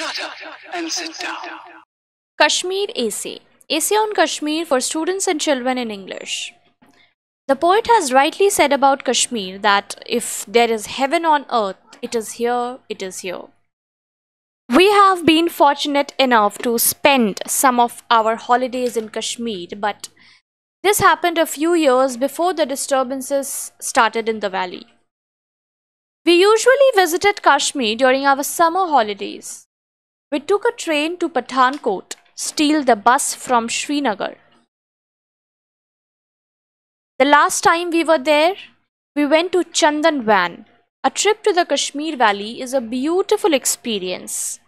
Shut up and sit down. Kashmir Essay Essay on Kashmir for Students and Children in English. The poet has rightly said about Kashmir that if there is heaven on earth, it is here, it is here. We have been fortunate enough to spend some of our holidays in Kashmir, but this happened a few years before the disturbances started in the valley. We usually visited Kashmir during our summer holidays. We took a train to Pathankot, steal the bus from Srinagar. The last time we were there, we went to Chandan Van. A trip to the Kashmir Valley is a beautiful experience.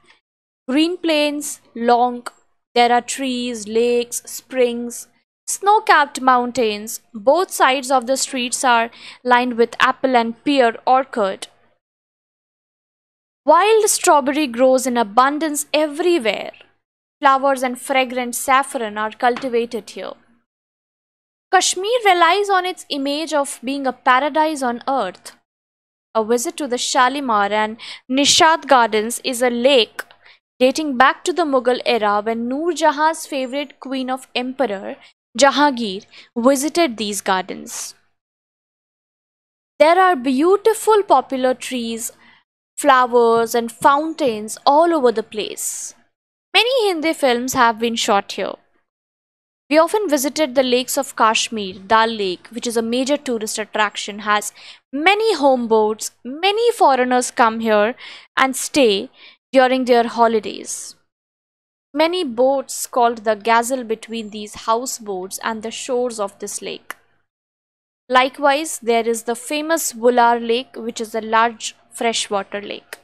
Green plains, long, there are trees, lakes, springs, snow capped mountains. Both sides of the streets are lined with apple and pear orchard. Wild strawberry grows in abundance everywhere. Flowers and fragrant saffron are cultivated here. Kashmir relies on its image of being a paradise on earth. A visit to the Shalimar and Nishat Gardens is a lake dating back to the Mughal era when Noor Jahan's favorite queen of emperor Jahangir visited these gardens. There are beautiful popular trees, flowers, and fountains all over the place. Many Hindi films have been shot here. We often visited the lakes of Kashmir. Dal Lake, which is a major tourist attraction, has many home boats. Many foreigners come here and stay during their holidays. Many boats called the gazelle between these houseboats and the shores of this lake. Likewise, there is the famous Wular Lake, which is a large freshwater lake.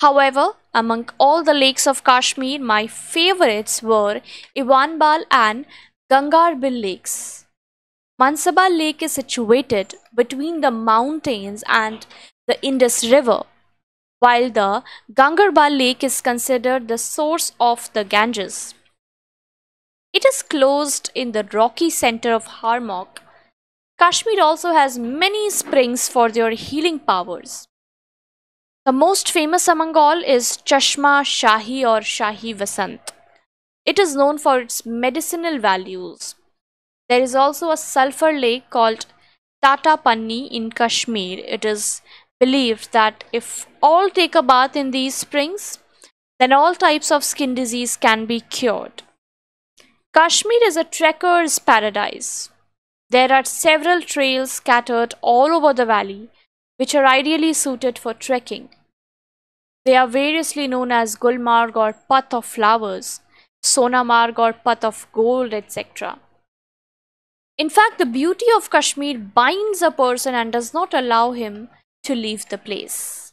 However, among all the lakes of Kashmir, my favorites were Iwanbal and Gangarbil lakes. Mansabal Lake is situated between the mountains and the Indus River while the Gangarbal lake is considered the source of the Ganges. It is closed in the rocky center of Harmukh. Kashmir also has many springs for their healing powers. The most famous among all is Chashma Shahi or Shahi Vasant. It is known for its medicinal values. There is also a sulfur lake called Tata Panni in Kashmir. It is believed that if all take a bath in these springs, then all types of skin disease can be cured. Kashmir is a trekker's paradise. There are several trails scattered all over the valley, which are ideally suited for trekking. They are variously known as Gulmarg or Path of Flowers, Sonamarg or Path of Gold, etc. In fact, the beauty of Kashmir binds a person and does not allow him to leave the place.